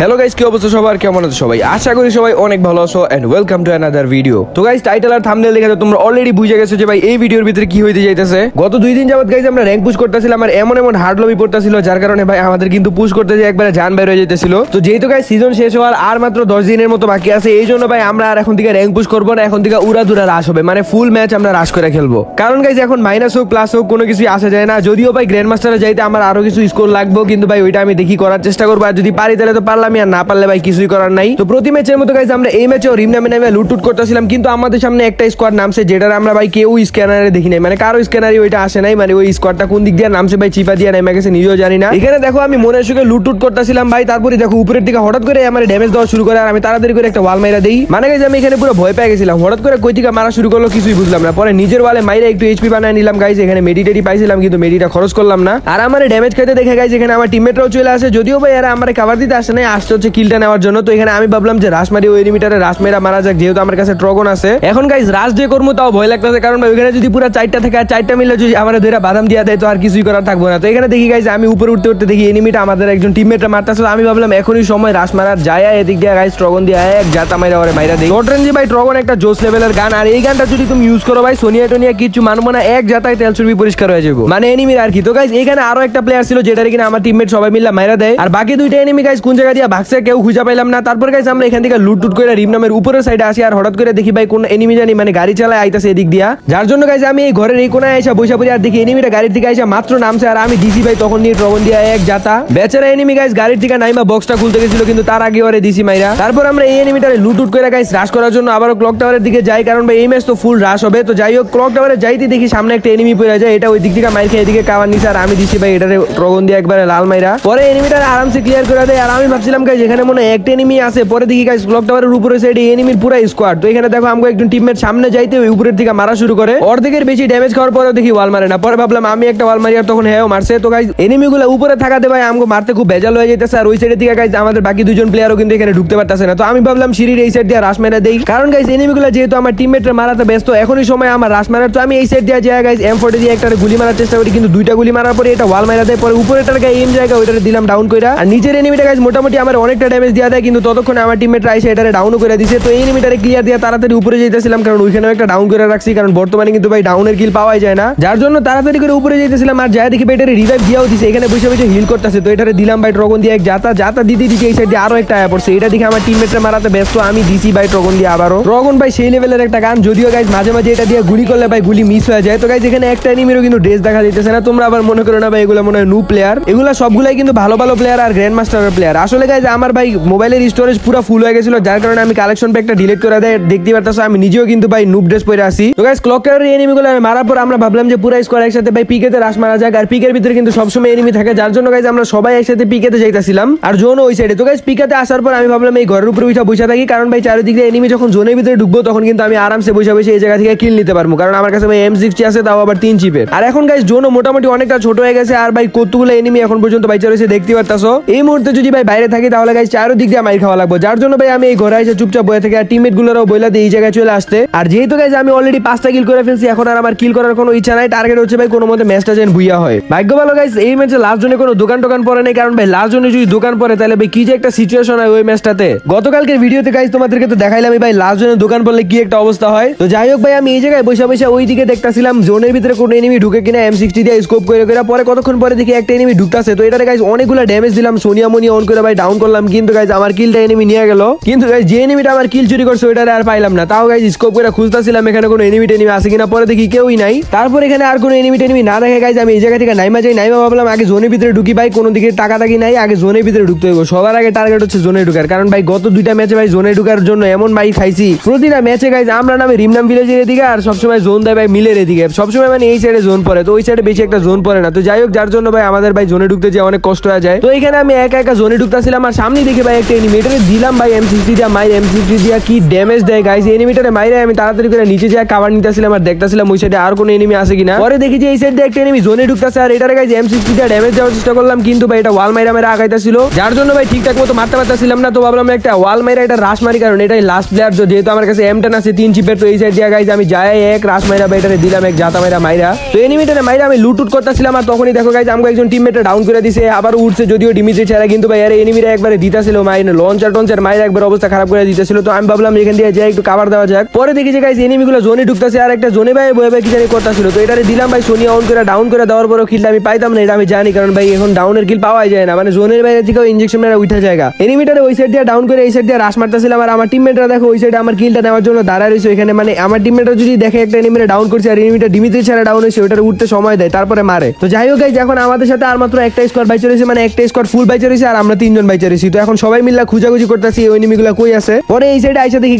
Hello guys কি অবস্থা সবার? কেমন আছো সবাই? আশা করি সবাই অনেক ভালো আছো and welcome to another video তো গাইস টাইটেল আর থাম্বনেল দেখে তোমরা অলরেডি বুঝে গেছো যে ভাই, এই ভিডিওর ভিতরে কি হইতে যাইতেছে। গত দুই দিন যাবত গাইস আমরা র্যাঙ্ক পুশ করতেছিলাম আর এমন এমন হার্ড লবি পড়তেছিল, যার কারণে ভাই আমাদের কিন্তু পুশ করতে যে একবারে জান বের হয়ে যাইতেছিল। তো যেহেতু গাইস সিজন শেষ হওয়ার আর মাত্র 10 দিনের মতো বাকি আছে, এই জন্য ভাই আমরা আর এখন থেকে র্যাঙ্ক পুশ করব না, এখন থেকে উড়া দুরা রাশ হবে মানে ফুল ম্যাচ আমরা রাশ করে খেলব। কারণ গাইস এখন মাইনাস হোক প্লাস হোক, কোনো কিছুই আসা যায় না। যদিও ভাই গ্র্যান্ড মাস্টারে যাইতে আমার আরও কিছু স্কোর লাগবে, কিন্তু ভাই, ওইটা আমি দেখি করার চেষ্টা করব। আর যদি পারি, তাহলে তো পারলাম আর না পারলে ভাই কিছুই করার নাই। তো প্রতি ম্যাচের মতো গাইজ আমরা এই ম্যাচেও রিম নামে নামে লুটুট করতেছিলাম, কিন্তু আমাদের সামনে একটা স্কোয়াড নামছে যেটার আমরা ভাই কেউ স্ক্যানারে দেখি নাই। মানে কারও স্ক্যানারে ওইটা আসে নাই মানে ওই স্কোয়াডটা কোন দিক দিয়ে নামছে ভাই চিপা দিয়ে নেমে গেছে নিজেও জানি না। এখানে দেখো আমি মনে সুখে লুটুট করতেছিলাম ভাই, তারপরে দেখো উপরের দিকে হঠাৎ করে আমার ড্যামেজ দেওয়া শুরু করে আর আমি তাড়াতাড়ি করে একটা ওয়াল মাইরা দিই। মানে গাইজ আমি এখানে পুরো ভয় পেয়ে গেছিলাম, হঠাৎ করে কই থেকে মারা শুরু করল কিছুই বুঝলাম না। পরে নিজের ওয়ালে মাইরা একটু এইচপি বানায় নিলাম গাইজ এখানে মেডিটেটি পাইছিলাম, কিন্তু মেডিটা খরচ করলাম না। আর আমার ড্যামেজ খেতে দেখে গাইজ এখানে আমার টিমমেটরাও চলে আসে, যদিও ভাই এরা আমার কাভার দিতে আসে নাই আসতে হচ্ছে কিলটা নেওয়ার জন্য। তো এখানে আমি ভাবলাম যে রাস মারি ওই লিমিটারে রাস মেরা মারা যাক, যেহেতু আমার কাছে ট্রগন আছে। এখন গাইজ রাস দিয়ে করব তাও ভয় লাগতেছে, কারণ ওইখানে যদি পুরো চারটা থেকে চারটা মিলে যদি আমার ধরে বাদাম দিয়া দেয়, তো আর কিছুই করার থাকব না। তো এখানে দেখি গাইজ আমি উপরে উঠতে উঠতে দেখি এনিমিটা আমাদের একজন টিমমেটরা মারতেছে। আমি ভাবলাম এখনই সময় রাস মারার যায় এদিক দিয়ে গাইজ ট্রগন দিয়ে এক জাতা মাইরা ওরে মাইরা দেয় শর্ট রেঞ্জে ভাই ট্রগন একটা জোস লেভেলের গান আর এই গানটা যদি তুমি ইউজ করো ভাই, সোনিয়া টোনিয়া কিছু মানবো না, এক জাতায় তেল চর্বি পরিষ্কার হয়ে যাব। মানে এনিমির আর কি। তো গাইজ এখানে আরও একটা প্লেয়ার ছিল যেটা কিনা আমার টিমমেট সবাই মিলে মাইরা দেয়। আর বাকি দুইটা এনিমি গাইজ কোন জায়গা দিয়ে ভাগছে, কেউ খুঁজে পাইলাম না। তারপর গাইজ আমরা এখান থেকে লুট টুট করে রিম নামের উপরের সাইডে আসি আর হঠাৎ করে দেখি ভাই কোন এনিমি জানি মানে গাড়ি চালায় আইতাছে এদিক দিয়া। যার জন্য গাইজ আমি এই ঘরের এই কোনায় এসে বসে পড়ি আর দেখি এনিমিটা গাড়ির দিকে এসে মাত্র নামছে আর আমি দিছি ভাই তখন নিয়ে ট্রগন দিয়া এক জাতা বেচারা এনিমি গাইজ গাড়ির দিকে নাইমা বক্সটা খুলতে গেছিল, কিন্তু তার আগে ওরে দিছি মাইরা। তারপর আমরা এই এনিমিটারে লুট উট করে গাইজ রাশ করার জন্য আবারও ক্লক টাওয়ারের দিকে যাই, কারণ ভাই এই ম্যাচ তো ফুল রাশ হবে। তো যাই হোক ক্লক টাওয়ারে যাইতে দেখি সামনে একটা এনিমি পড়ে যায়, এটা ওই দিক থেকে মাইর খেয়ে এদিকে কাবার নিছে আর আমি দিছি ভাই এটারে ট্রগন দিয়ে একবারে লাল মাইরা। পরে এনিমিটারে আরামসে ক্লিয়ার করে দেয় আর আমি ভাবছিলাম গাইজ এখানে মনে হয় একটা এনিমি আছে। পরে দেখি গাইজ ক্লক টাওয়ারের উপরে সাইডে এনিমির পুরো স্কোয়াড তো এখানে দেখো, আমাকে একজন টিমমেট সামনে যাইতে ওই উপরের দিকে মারা শুরু করে। অর্ধেকের বেশি ড্যামেজ খাওয়ার পরে দেখি ওয়াল মারে না। পরে ভাবলাম, আমি একটা ওয়াল মারি আর তখন হ্যাঁ মারছে। তো গাইজ এনিমি গুলো উপরে থাকাতে ভাই, আমাকে মারতে খুব ভেজাল হয়ে যেতেছে আর ওই সাইডের দিকে গাইজ আমাদের বাকি দুজন প্লেয়ারও কিন্তু এখানে ঢুকতে পারতেছে না। তো আমি ভাবলাম, সিঁড়ির এই সাইড দিয়ে রাশ মেরে দেই। কারণ গাইজ এনিমি গুলো যেহেতু আমার টিমমেটরা মারাতে ব্যস্ত, এখনই সময় আমার রাশ মারার। তো আমি এই সাইড দিয়ে যায় গাইজ এম ফোর্টি দিয়ে একটা গুলি মারার চেষ্টা করি। কিন্তু দুইটা গুলি মারার পরে এটা ওয়াল মারা দেয়। পরে উপরেটার গায়ে এম জায়গা ওইটা দিলাম ডাউন কইরা। আর নিচের এনিমিটা গাইজ মোটামুটি আমার অনেকটা ড্যামেজ দেওয়া দেয়, কিন্তু ততক্ষণে আমার টিমমেটরা এসে এটারে ডাউন করে দিছে। তো এই এনিমিটারে ক্লিয়ার দিয়ে তাড়াতাড়ি উপরে যেতেছিলাম কারণ ওইখানেও একটা ডাউন করে রাখছি, কারণ বর্তমানে কিন্তু ভাই ডাউনের কিল পাওয়াই যায় না। যার জন্য তাড়াতাড়ি করে উপরে যেতেছিলাম আর যায় দেখি এটারে রিভাইভ দিয়েও দিছে, এখানে বসে বসে হিল করতেছে। তো এটারে দিলাম ভাই ট্রগন দিয়ে, এক জাতা জাতা দিতে দিতে এই সাইডে আরও একটা আয়া পড়ছে। এটা দেখে আমার টিমমেটরা মারাতে ব্যস্ত, আমি দিছি ভাই ট্রগন দিয়ে আবারও। ট্রগন ভাই সেই লেভেলের একটা গান, যদিও গাইজ মাঝে মাঝে এটা দিয়ে গুলি করলে ভাই গুলি মিস হয়ে যায়। তো গাইজ এখানে একটা এনিমিরও কিন্তু ড্রেস দেখা দিতেছে না। তোমরা আবার মনে করো না ভাই, এগুলো মনে হয় নু প্লেয়ার এগুলো সবগুলাই কিন্তু ভালো ভালো প্লেয়ার আর গ্র্যান্ড মাস্টারের প্লেয়ার আসলে গাইজ আমার ভাই মোবাইলের স্টোরেজ পুরো ফুল হয়ে গেছিল, যার কারণে আমি কালেকশন প্যাকটা ডিলিট করে দেয়। দেখতে পারতাছো, আমি নিজেও কিন্তু ভাই নুব ড্রেস পরে আসি তো গাইজ ক্লক টাওয়ারের এনিমিগুলো মারার পর আমরা ভাবলাম যে পুরো স্কোয়ার একসাথে ভাই পিকেতে রাশ মারা যাক, আর পিকের ভিতরে কিন্তু সবসময় এনিমি থাকে। যার জন্য গাইজ আমরা সবাই একসাথে পিকেতে যাইতাছিলাম, আর জোন ওই সাইডে তো গাইজ পিকেতে আসার পর আমি ভাবলাম এই ঘরের উপরে উঠা বসে থাকি, কারণ ভাই চারিদিকে এনিমি যখন জোনের ভিতরে ঢুকবো, তখন কিন্তু আমি আরামসে বসে বসে এই জায়গা থেকে কিল নিতে পারব। কারণ আমার কাছে ভাই এম সিক্সটি আছে, তাও আবার তিন চিপের আর এখন গাইজ জোনও মোটামুটি অনেকটা ছোট হয়ে গেছে, আর ভাই কতগুলো এনিমি এখন পর্যন্ত বাইচা রয়েছে দেখতে পারতাছো। এই মুহূর্তে যদি ভাই বাইরে তাহলে গাইজ চারোদিক দিয়ে মাইর খাওয়া লাগবে। যার জন্য ভাই আমি এই ঘরে এসে চুপচাপ বয়ে থেকে আর টিমমেট গুলোরও বইলা দিয়ে এই জায়গায় চলে আসতে। আর যেহেতু গাইজ আমি অলরেডি পাঁচটা কিল করে ফেলছি, এখন আর আমার কিল করার কোনো ইচ্ছা নাই। টার্গেট হচ্ছে ভাই কোনো মতে ম্যাচটা যেন বুইয়া হয়। ভাগ্য ভালো গাইজ এই ম্যাচে লাস্ট জনে কোনো দোকান টোকান পরে নেই, কারণ ভাই লাস্ট জনে যদি দোকান পরে, তাহলে ভাই কি যে একটা সিচুয়েশন হয় ওই ম্যাচটাতে গতকালকের ভিডিওতে গাইজ তোমাদেরকে তো দেখাইলাম ভাই লাস্ট জনে দোকান পড়লে কি একটা অবস্থা হয়। তো যাই হোক ভাই, আমি এই জায়গায় বসে বসে ওই দিকে দেখতাছিলাম, জোনের ভিতরে কোনো এনিমি ঢুকে কিনা এম সিক্সটি দিয়ে স্কোপ করে করে, পরে কতক্ষণ পরে দেখি একটা এনিমি ঢুকতাছে। তো এটাতে গাইজ অনেকগুলো ড্যামেজ দিলাম, সোনিয়া মনি অন করে ভাই ডাউন করলাম, কিন্তু গাইজ আমার কিলটা এনিমি নিয়ে গেল। কিন্তু গাইজ যে এনিমিটা আমার কিল চুরি করছে, ওইটারে আর পাইলাম না। তাও গাইজ স্কোপ করে খুঁজতেছিলাম এখানে কোনো এনিমি টেনিমি আছে কিনা, পরে দেখি কেউই নাই। তারপর এখানে আর কোনো এনিমি টেনিমি না দেখে গাইজ আমি এই জায়গা থেকে নাইমা যাই, নাইমা ভাবলাম আগে জোনের ভিতরে ঢুকি ভাই, কোনো দিকে টাকা টাকি নাই, আগে জোনের ভিতরে ঢুকতে হইব। সবার আগে টার্গেট হচ্ছে জোনে ঢুকার। কারণ ভাই গত দুইটা ম্যাচে ভাই জোনে ঢুকার জন্য এমন ভাই খাইছি। প্রতিটা ম্যাচে গাইজ আমরা নামে রিমনাম ভিলেজের এদিকে আর সবসময় জোন দেয় ভাই মিলের এদিকে। সবসময় মানে এই সাইডে জোন পড়ে, তো ওই সাইডে বেশি একটা জোন পড়ে না। তো যাই হোক, যার জন্য ভাই আমাদের ভাই জোনে ঢুকতে যে অনেক কষ্ট হয়ে যায়। তো এখানে আমি একা একা জোনে ঢুকতেছিলাম আর সামনে দেখি ভাই একটা এনিমিটারে দিলাম ভাই এম সিক্সটি দিয়া। মাই এম সিক্সটি দিয়া কি ড্যামেজ দেয় গাইজ এনিমিটারে মাইরে আমি তাড়াতাড়ি করে নিচে যা কাভার নিতেছিলাম আর দেখতেছিলাম ওই সাইডে আর কোনো এনিমি আছে কিনা। পরে দেখি যে এই সাইডে একটা এনিমি জোনে ঢুকতেছে আর এটারে গাইজ এম সিক্সটি দিয়া ড্যামেজ দেওয়ার চেষ্টা করলাম, কিন্তু ভাই এটা ওয়াল মাইরা মেরা আগাইতেছিল। যার জন্য ভাই ঠিকঠাক মতো মারতে পারতেছিলাম না, তো ভাবলাম একটা ওয়াল মাইরা এটা রাশ মারি, কারণ এটাই লাস্ট প্লেয়ার যেহেতু আমার কাছে এম টেন আছে, তিন চিপের তো এই সাইড দিয়া গাইজ আমি যাই, এক রাশ মাইরা ভাই এটারে দিলাম, এক জাতা মাইরা মাইরা। তো এনিমিটারে মাইরা আমি লুট উট করতেছিলাম, আর তখনই দেখো গাইজ আমাকে একজন টিমমেটে ডাউন করে দিছে, আবার উঠছে, যদিও ডিমিজে ছাড়া কিন্তু ভাই এর এনিমিরা একবারে দিতেছিল মাইনে লঞ্চার টঞ্চার মায়ের একবার অবস্থা খারাপ করে দিতেছিল। তো আমি ভাবলাম এখান দিয়ে যাই একটু কাবার দেওয়া যাক। পরে দেখি যে গাইজ এনিমিগুলো জোনে ঢুকতেছে আর একটা জোনে ভাই বয়ে ভাই কি জানি করতেছিল। তো এটারে দিলাম ভাই সোনিয়া অন করে ডাউন করে দেওয়ার পরও কিলটা আমি পাইতাম না এটা আমি জানি কারণ ভাই এখন ডাউনের কিল পাওয়াই যায় না। মানে জোনের বাইরে থেকেও ইঞ্জেকশন মেরে উঠা জায়গা। এনিমিটারে ওই সাইড দিয়ে ডাউন করে এই সাইড দিয়ে রাশ মারতেছিলাম আর আমার টিমমেটরা দেখো ওই সাইডে আমার কিলটা নেওয়ার জন্য দাঁড়ায় রয়েছে। এখানে মানে আমার টিমমেটরা যদি দেখে একটা এনিমিটা ডাউন করছে আর এনিমিটা ডিমিত্রি ছাড়া ডাউন হয়েছে ওটার উঠতে সময় দেয় তারপরে মারে। তো যাই হোক guys, এখন আমাদের সাথে আর মাত্র একটা স্কোয়াড বাইচে রয়েছে মানে একটা স্কোয়াড ফুল বাইচে রয়েছে আর আমরা তিনজন বাইচে রয়েছি তো এখন সবাই খুঁজাখুঁজি করতেছি ওই এনিমিগুলো কই আছে? পরে এই সাইডে আইসা দেখি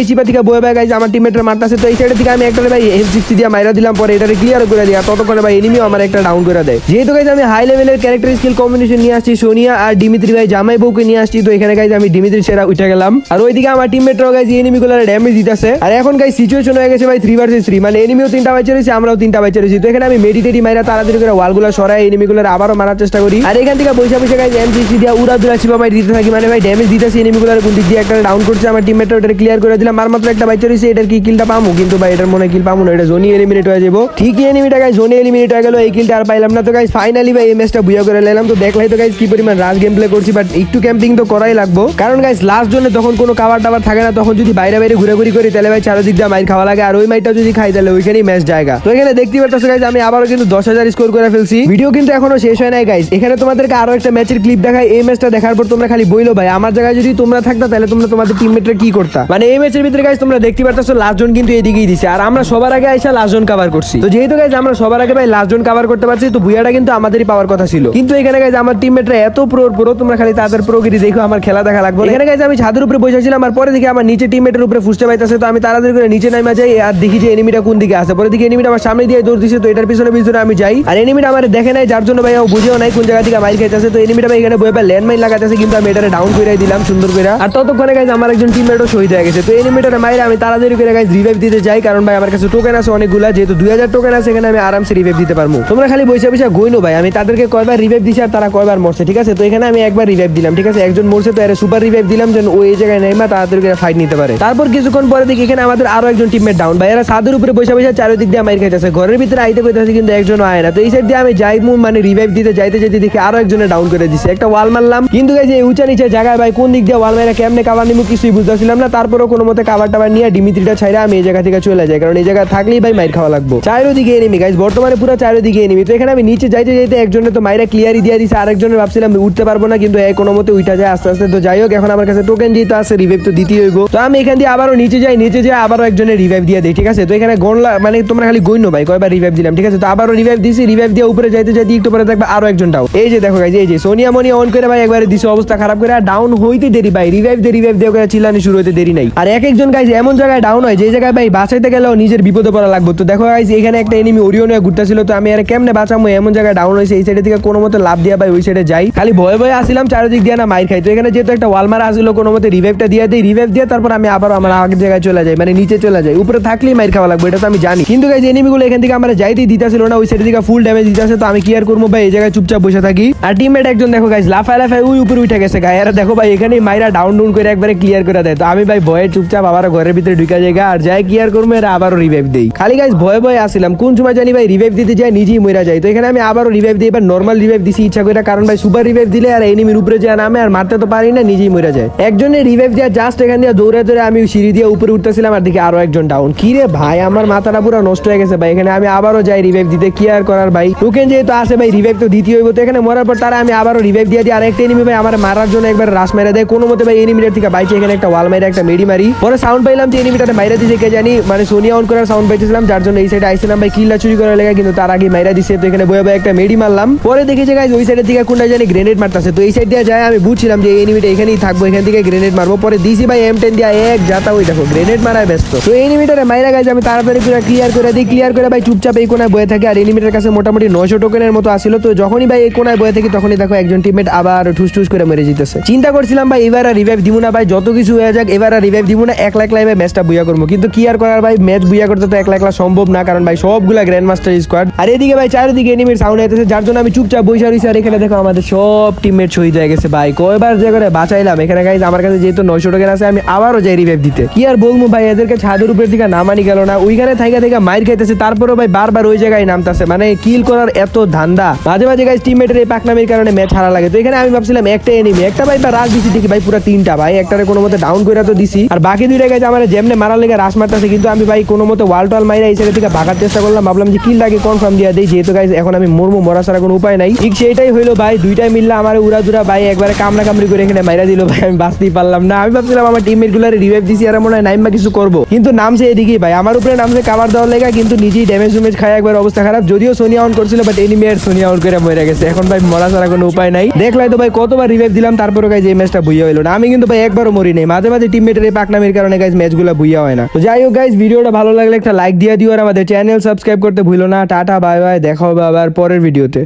এই চিপা থেকে বয়ে গাইজ আমার মারতেছে। তো এই সাইডে থেকে আমি একটা ভাই এফ সিক্সটি দিয়ে মাইরা দিলাম, পরে ক্লিয়ার করে ততক্ষণে ভাই এনিমিও আমার একটা ডাউন করে দেয়। যেহেতু গাইজ আমি হাই লেভেলের ক্যারেক্টার স্কিল কম্বিনেশন নিয়ে আসছি, সোনিয়া আর ডিমিত্রি ভাই জামাই বউকে নিয়ে আসছি, তো এখানে গাইজ আমি ডিমিত্রি সেরা উঠে গেলাম। আর ওইদিকে আমার টিমমেটরাও গাইজ এনিমিগুলোর ড্যামেজ দিতেছে। আর এখন গাইজ সিচুয়েশন হয়ে গেছে ভাই থ্রি ভার্সেস থ্রি মানে এনিমিও তিনটা বাইচে রয়েছে আমরাও তিনটা বাইচে তো এখানে আমি মেডিটেটি মাইরা তাড়াতাড়ি করে ওয়ালগুলো সরাই এনিমিগুলোর আবারও মারার চেষ্টা করি। আর এখান থেকে পয়সা পয়সা গাইজ এমসিসি দিয়ে উড়া দুরা চিপা মাই দিতে থাকি। মানে ভাই ড্যামেজ দিতেছি এনিমিগুলোর কোন দিয়ে একটা ডাউন করছে, আমার টিমমেটরা ওটা ক্লিয়ার করে দিলাম। আর মাত্র একটা বাইচে এটার কি কিলটা পামু? কিন্তু ভাই, এটার মনে কিল পামু না, এটা জোনি এলিমিনেট হয়ে যাব। ঠিকই এনিমিটা গাইজ জোনি এলিমিনেট হয়ে গেল, এই কিলটা আর পাইলাম না তো গাইজ ফাইনালি ভাই, এই বুয়া করে নিলাম তো দেখলাই তো গাইজ কি পরিমাণ রাজ গেম প্লে করছি বাট একটু ক্যাম্পিং তো করাই লাগবো। কারণ গাইজ লাস্ট জন্য তখন কোনো খাবার টাবার থাকে না, তখন যদি বাইরে বাইরে ঘুরে করি, তাহলে ভাই চারদিক দিয়ে মাইর খাওয়া লাগে, আর ওই মাইরটা যদি খাই, তাহলে ওইখানেই ম্যাচ জায়গা। তো এখানে দেখতে পাচ্ছ গাইজ আমি আবারও কিন্তু দশ হাজার স্কোর করে ফেলছি। ভিডিও কিন্তু এখনও শেষ হয় নাই গাইজ এখানে তোমাদেরকে আরও একটা ম্যাচের ক্লিপ দেখাই, এই ম্যাচটা দেখার পর তোমরা খালি বইলো ভাই। আমার জায়গায় যদি তোমরা থাকতা, তাহলে তোমরা তোমাদের টিমমেটরা কি করতা? মানে এই ম্যাচের ভিতরে গাইজ তোমরা দেখতে পাচ্ছ লাস্ট জন কিন্তু এদিকেই দিছে। আর আমরা সবার আগে আইসা লাস্ট জন কাভার করছি। তো যেহেতু গাইজ আমরা সবার আগে ভাই লাস্ট জন কাভার করতে পারছি, তো বুয়াটা কিন্তু আমাদেরই পাওয়ার কথা ছিল। কিন্তু এখানে গাইজ আমার টিমমেটরা এত প্রো প্রো তোমরা খালি তাদের প্রোগিরি দেখো, আমার খেলা দেখা লাগবে। এখানে গাইজ আমি ছাদের উপরে বসেছিলাম আর পরে দেখি আমার নিচে টিমমেটের উপরে ফুসতে পাইতেছে, তো আমি তাড়াতাড়ি করে নিচে নামা যাই, আর দেখি যে এনিমিটা কোন দিকে আছে। পরে দেখি এনিমিটা আমার সামনে দিয়ে দৌড় দিছে, তো এটার পিছনে পিছনে আমি যাই। আর এনিমিটা আমার দেখে নাই, যার জন্য ভাই বুঝেও নাই কোন জায়গা থেকে মাইর খাইতেছে, তো এনিমিটা ভাই এখানে বয়ে ল্যান্ড মাইন লাগাতেছে কিন্তু আমি এটারে ডাউন করে দিলাম, সুন্দর করে আর ততক্ষণে গাইজ আমার একজন টিমমেটও শহীদ হয়ে গেছে। তো এনিমিটারে মাইরে আমি তাড়াতাড়ি করে গাইজ রিভাইভ দিতে যাই কারণ ভাই আমার কাছে টোকেন আছে অনেকগুলা, যেহেতু দুই হাজার টোকেন আছে, এখানে আমি আরামসে রিভাইভ দিতে পারব তোমরা খালি বসে বসে গইনো ভাই, আমি তাদেরকে কয়বার রিভাইভ দিছি আর তারা কয়বার মরছে, ঠিক আছে? তো এখানে আমি একবার রিভাইভ দিলাম, ঠিক আছে? একজন মরছে তো এর সুপার রিভাইভ দিলাম, যেন ওই জায়গায় নেই তাড়াতাড়ি করে ফাইট নিতে পারে। তারপর কিছুক্ষণ পরে দেখি এখানে আমাদের আরও একজন টিমমেট ডাউন ভাই, এরা সাদের উপরে বসে বসে চারিদিক দিয়ে মাইর খাইতেছে, ঘরের ভিতরে আইতে কইতেছে, কিন্তু একজন আয় না। তো এই সাইড দিয়ে আমি যাই মু মানে রিভাইভ দিতে, যাইতে যেতে দেখি আরও একজনে ডাউন করে দিছে। একটা ওয়াল মারলাম কিন্তু গাইজ এই উঁচা নিচে জায়গায় ভাই, কোন দিক দিয়ে ওয়াল মারা কেমনে কাবার নিমু কিছুই বুঝতেছিলাম না। তারপরও কোনো মতে কাবার টাবার নিয়ে ডিমিত্রিটা ছাইরা আমি এই জায়গা থেকে চলে যাই, কারণ এই জায়গায় থাকলেই ভাই মাইর খাওয়া লাগবো। চারিদিকে এনিমি গাইজ বর্তমানে পুরো চারিদিকে এনিমি তো এখানে আমি নিচে যাইতে যাইতে একজনের তো মাইরা ক্লিয়ারই দিয়ে দিছে, আরেকজনের ভাবছিলাম উঠতে পারব না, কিন্তু এই কোনো মতে উঠা যায় আস্তে আস্তে। তো যাই হোক, এখন আমার কাছে টোকেন যেহেতু আছে রিভাইভ তো দিতেই হইব। তো আমি এখান দিয়ে আবারও নিচে যাই নিচে যাই আবারও একজনের রিভাইভ দিয়ে দিই, ঠিক আছে? তো এখানে গনলা মানে তোমরা খালি গইনো ভাই, কয়বার রিভাইভ দিলাম, ঠিক আছে? তো আবারও রিভাইভ দিছি রিভাইভ দিয়ে উপরে যাইতে যাইতে একটু পরে দেখবে আরও একজন ডাউন এই যে দেখো গাইজ এই যে সোনিয়া মনিয়া অন করে ভাই একবারে দিছে অবস্থা খারাপ করে ডাউন হইতে দেরি ভাই রিভাইভ দিয়ে রিভাইভ দিয়ে করে চিল্লানি শুরু হইতে দেরি নাই। আর এক একজন গাইজ এমন জায়গায় ডাউন হয়, যে জায়গায় ভাই বাঁচাইতে গেলেও নিজের বিপদে পড়া লাগবে। তো দেখো গাইজ এখানে একটা এনিমি ওরিয়ন হয়ে ঘুরতেছিল, তো আমি আর কেমনে বাঁচামো? এমন জায়গায় ডাউন হয়েছে, এই সাইডে থেকে কোনো মতে লাভ দিয়া ভাই, ওই সাইডে যাই। খালি ভয়ে ভয়ে আসছিলাম চারিদিক দিয়ে না মাইর খাই। তো এখানে যেহেতু একটা ওয়ালমার আসলো, কোনো মতে রিভাইভটা দিয়ে দিই রিভাইভ দিয়ে তারপর আমি আবার আমার আগের জায়গায় চলে যাই মানে নিচে চলে যাই। উপরে থাকলেই মাইর খাওয়া লাগবে, এটা তো আমি জানি। কিন্তু গাইজ এনিমিগুলো এখান থেকে আমরা যাইতেই দিতেছিল না, ওই সাইড থেকে ফুল ড্যামেজ দিতেছে, তো আমি কি আর করব ভাই? এই জায়গায় চুপচাপ বসে থাকি। আর টিমমেট একজন দেখো গাইজ লাফায় লাফায় ওই উপরে উঠে গেছে গায়ে। আর দেখো ভাই এখানে মাইরা ডাউন ডাউন করে একবারে ক্লিয়ার করে দেয়। তো আমি ভাই ভয়ে চুপচাপ আবার ঘরের ভিতরে ঢুকা জায়গা আর যাই কি আর করব, এরা আবারও রিভাইভ দেই। খালি গাইজ ভয়ে ভয়ে আসছিলাম, কোন সময় জানি ভাই রিভাইভ দিতে যাই, নিজেই মরা যায় তো এখানে আমি আবারও রিভাইভ দিই, এবার নর্মাল রিভাইভ দিছি ইচ্ছা করে, কারণ ভাই সুপার রিভাইভ দিলে আর এনিমির উপরে যায় নামে আর মারতে তো পারি না, নিজেই মরে যায়। একজনের রিভাইভ দেওয়া জাস্ট এখান দিয়ে দৌড়ে দৌড়ে আমি সিঁড়ি দিয়ে উপরে উঠতেছিলাম, আর দিকে আরও একজন ডাউন কি রে ভাই, আমার মাথাটা পুরো নষ্ট হয়ে গেছে ভাই, এখানে আমি আবারও যাই রিভাইভ দিতে, কি আর করার ভাই? টোকেন যেহেতু আসে ভাই রিভাইভ তো দিতে হইব, তো এখানে মরার পর তারা আমি আবারও রিভাইভ দিয়ে দিই আর একটা ভাই আমার মারার জন্য একবার রাস মেরে দেয়। কোনো মতে ভাই এনিমিটার থেকে বাইকে এখানে একটা ওয়াল মেরে একটা মেডি মারি। পরে সাউন্ড পাইলাম যে এনিমিটাতে মাইরা দিছে, কে জানি মানে সোনিয়া অন করার সাউন্ড পাইতেছিলাম, যার জন্য এই সাইডে আইছিলাম ভাই, কিল্লা চুরি করার লেগে কিন্তু তার আগে মাইরা দিছে। তো এখানে বয়ে বয়ে একটা মেডি মারলাম। পরে দেখেছে গাইজ ওই সাইডের দিকে কোনটা জানি গ্রেনেড মারতেছে। তো এই সাইড দিয়ে যায়, আমি বুঝছিলাম যে এনিমিটা এখানেই থাকব, এখান থেকে গ্রেনেড মারবো। পরে দিছি ভাই এম টেন দিয়ে, এক যাতা, ওই দেখো গ্রেনেড মারায় ব্যস্ত। তো এনিমিটারে মাইরা গাইজ আমি তাড়াতাড়ি পুরো ক্লিয়ার করে দিই। ক্লিয়ার করে ভাই চুপচাপ এই কোনায় বয়ে থাকে। আর এনিমিটার কাছে মোটামুটি নয়শো টোকেনের মতো আসছিল তো যখনই ভাই এই কোনায় বয়ে থাকি, তখনই দেখো একজন টিমমেট আবার ঠুস ঠুস করে মেরে যেতেছে চিন্তা করছিলাম ভাই, এবার রিভাইভ দিব না ভাই, যত কিছু হয়ে যাক, এবার আর রিভাইভ দিব না, এক লাখ লাইভে ম্যাচটা বুয়া করব কিন্তু কি আর করার ভাই ম্যাচ বুয়া করতে তো এক লাখ লাখ সম্ভব না, কারণ ভাই সবগুলা গ্র্যান্ড মাস্টার স্কোয়াড আর এদিকে ভাই, চারিদিকে এনিমির সাউন্ড আইতেছে, যার জন্য আমি চুপচাপ বৈশা রয়েছি আর এখানে দেখো আমাদের সব টিমমেট শহীদ হয়ে গেছে ভাই। কয়বার যে করে বাঁচাইলাম। এখানে গাইজ আমার কাছে যেহেতু নয়শো টাকা আছে, আমি আবারও যাই রিভাইভ দিতে। কি আর বলব ভাই, এদেরকে ছাদের উপর থেকে নামানি গেল না, ওইখানে থাইকা থেকে মাইর খাইতেছে, তারপরেও ভাই বারবার ওই জায়গায় নামতেছে। মানে কিল করার এত ধান্দা। মাঝে মাঝে গাইজ টিমমেটের এই পাকনামির কারণে ম্যাচ হারা লাগে। তো এখানে আমি ভাবছিলাম পাইলাম একটা এনিমি একটা ভাই রাশ দিছি দেখি ভাই, পুরো তিনটা ভাই, একটারে কোনো মতে ডাউন করে তো দিছি। আর বাকি দুইটা গাইজ আমার যেমনে মারার লেগে রাশ মারতেছে, কিন্তু আমি ভাই কোনো মতে ওয়াল টল মাইরা এই থেকে ভাগার চেষ্টা করলাম, ভাবলাম যে কিল লাগে কনফার্ম দিয়া দেই, যেহেতু গাইজ এখন আমি মরমু মরা ছাড়া কোনো উপায় নাই। ঠিক সেইটাই হইল ভাই, দুইটাই মিললে আমার উড়া দুরা ভাই, একবারে কামড়া কামড়ি করে এখানে মাইরা দিল ভাই, আমি বাঁচতেই পারলাম না। আমি ভাবছিলাম আমার টিমমেটগুলার রিভাইভ দিছি, আর মনে হয় নাইম বা কিছু করব। কিন্তু নামছে এদিকেই ভাই, আমার উপরে নামছে কাভার দেওয়ার লেগা, কিন্তু নিজেই ড্যামেজ ডুমেজ খায়, একবার অবস্থা খারাপ। যদিও সোনিয়া আউট করছিল বাট এনিমি আর সোনিয়া আউট করে মরে গেছে। এখন ভাই মরা ছাড়া কোনো উপায় নাই। দেখলাই তো ভাই কতবার রিভাইভ দিলাম তারপরে গাইজ এই ম্যাচটা বুইয়া হইল না। আমি কিন্তু ভাই একবারও মরি নাই। মাঝে মাঝে টিমমেটের এই পাকনামির কারণে গাইজ ম্যাচগুলো বুইয়া হয় না। তো যাই হোক গাইজ ভিডিওটা ভালো লাগলে একটা লাইক দিয়ে দিও আর আমাদের চ্যানেল সাবস্ক্রাইব করতে ভুলো না। টাটা বাই বাই দেখা হবে আবার পরের ভিডিওতে